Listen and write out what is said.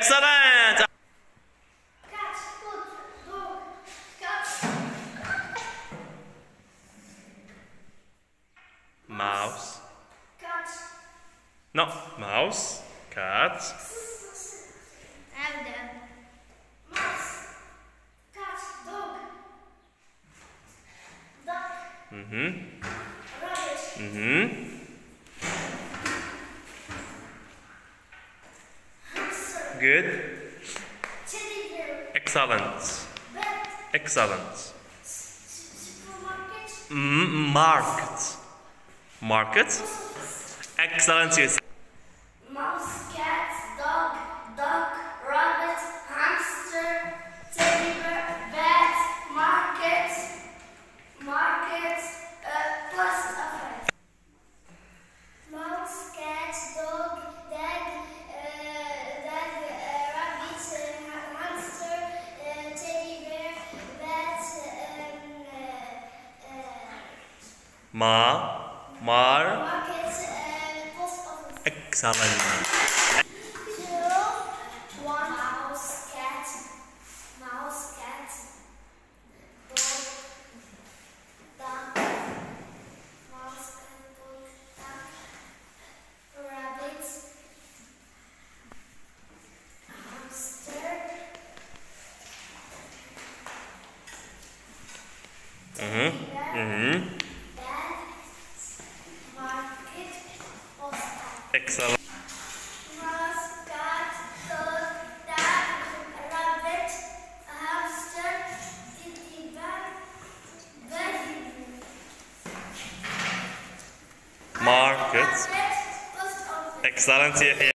Excellent! Mouse. Cat. No, mouse. Cat. And then mouse. Cat. Dog. Duck. Mhm. Mm Rabbit. Mhm. Mm good. Excellent. Excellent. Mm, market. Market. Excellent. Mouse. Ma, mar. Mark is. Excellent. Two, one mouse, cat, mouse, cat, dog, duck, mouse, dog, duck, rabbit, hamster. Mm-hmm. Mm-hmm. market. Excellency